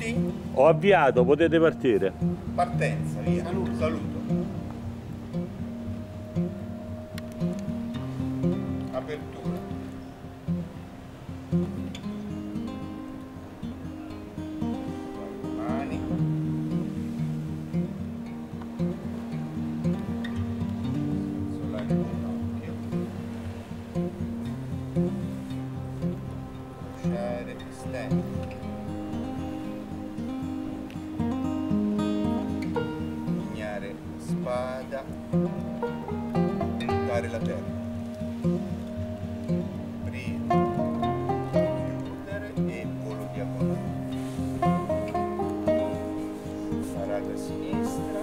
Pronti? Ho avviato, potete partire. Partenza, via. Saluto. Saluto. Apertura. Mani. Solare il ginocchio. Crociare, stendere. Spada. Buttare la terra. Aprire. Chiudere e diagonale. Parata sinistra.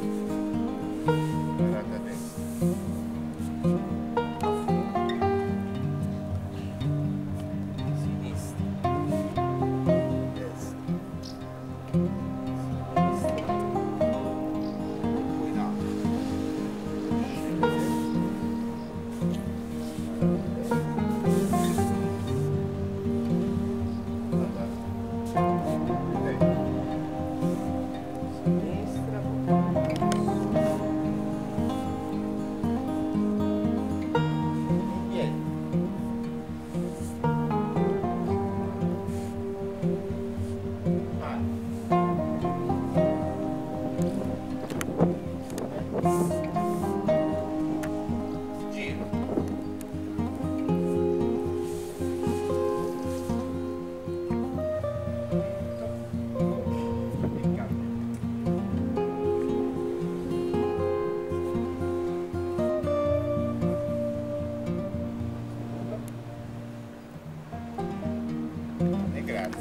Yeah.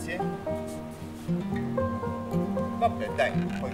先。Bắp để đẩy, hồi